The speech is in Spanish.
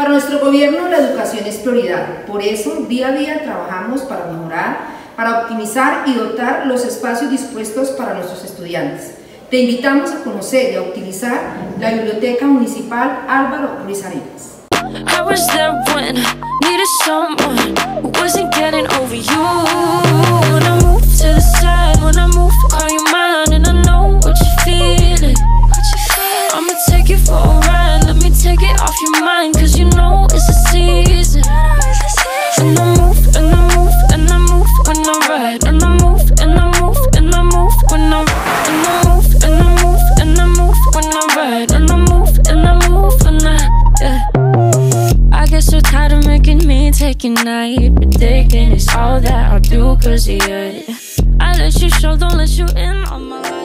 Para nuestro gobierno la educación es prioridad, por eso día a día trabajamos para mejorar, para optimizar y dotar los espacios dispuestos para nuestros estudiantes. Te invitamos a conocer y a utilizar la Biblioteca Municipal Álvaro Ruiz Arenas. I'ma take you for a ride, it off your mind, cause you know it's a season. And I move, and I move, and I move when I ride, and I move, and I move, and I move when I and I move, and I move, and I move when I ride, and I move, and I move when I yeah. I get so tired of making me take a night Predicting it's all that I'll do cause of I let you show, don't let you in on my body